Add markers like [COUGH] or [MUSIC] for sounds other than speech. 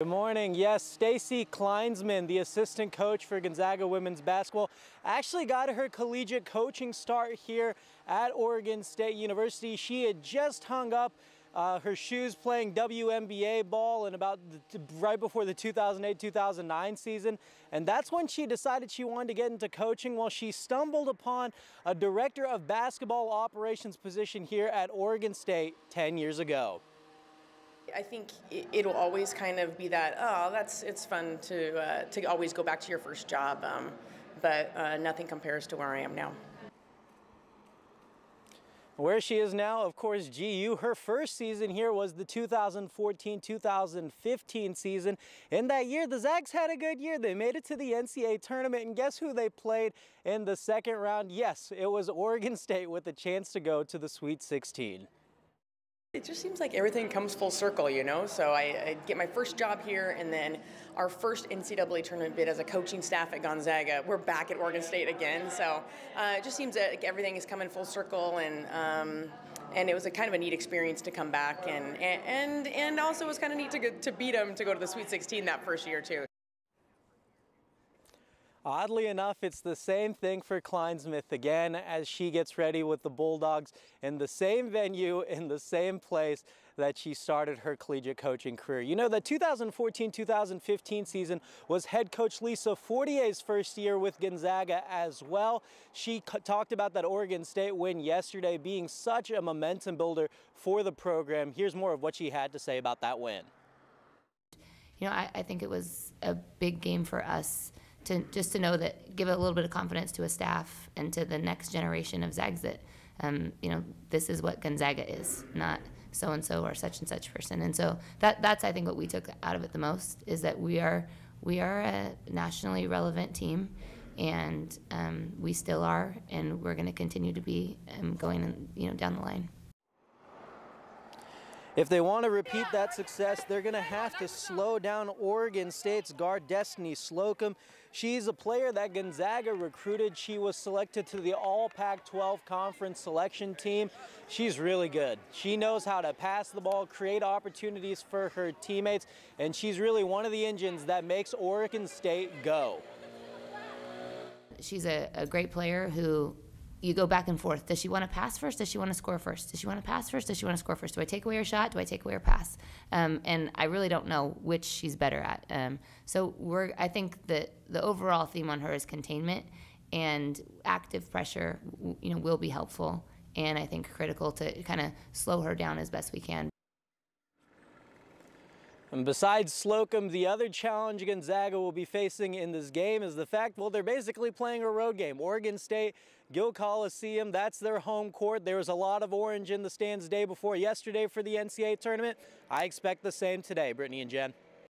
Good morning. Yes, Stacey Clinesmith, the assistant coach for Gonzaga women's basketball, actually got her collegiate coaching start here at Oregon State University. She had just hung up uh, her shoes playing WNBA ball in about the, right before the 2008-2009 season. And that's when she decided she wanted to get into coaching. Well, she stumbled upon a director of basketball operations position here at Oregon State 10 years ago. I think it'll always kind of be that oh that's it's fun to uh, to always go back to your first job, um, but uh, nothing compares to where I am now. Where she is now, of course, GU, her first season here was the 2014-2015 season. In that year, the Zags had a good year. They made it to the NCAA tournament, and guess who they played in the second round? Yes, it was Oregon State with a chance to go to the Sweet 16. It just seems like everything comes full circle, you know. So I, I, get my first job here, and then our first NCAA tournament bid as a coaching staff at Gonzaga. We're back at Oregon State again. So uh, it just seems like everything is coming full circle, and um, and it was a kind of a neat experience to come back, and and and also it was kind of neat to to beat them to go to the Sweet 16 that first year too. Oddly enough, it's the same thing for Clinesmith again as she gets ready with the Bulldogs in the same venue, [LAUGHS] in the same place that she started her collegiate coaching career. You know, the 2014-2015 season was head coach Lisa Fortier's first year with Gonzaga as well. She talked about that Oregon State win yesterday being such a momentum builder for the program. Here's more of what she had to say about that win. You know, I, I think it was a big game for us to just to know that give a little bit of confidence to a staff and to the next generation of Zags that um, you know this is what Gonzaga is, not so and so or such and such person. And so that that's I think what we took out of it the most is that we are we are a nationally relevant team, and um, we still are, and we're going to continue to be um, going you know down the line. If they want to repeat that success, they're going to have to slow down Oregon State's guard Destiny Slocum. She's a player that Gonzaga recruited. She was selected to the All Pac-12 Conference selection team. She's really good. She knows how to pass the ball, create opportunities for her teammates, and she's really one of the engines that makes Oregon State go. She's a, a great player who you go back and forth. Does she want to pass first? Does she want to score first? Does she want to pass first? Does she want to score first? Do I take away her shot? Do I take away her pass? Um, and I really don't know which she's better at. Um, so we're, I think that the overall theme on her is containment and active pressure, you know, will be helpful. And I think critical to kind of slow her down as best we can. And besides Slocum, the other challenge Gonzaga will be facing in this game is the fact, well, they're basically playing a road game. Oregon State, Gill Coliseum, that's their home court. There was a lot of orange in the stands day before yesterday for the NCAA tournament. I expect the same today, Brittany and Jen.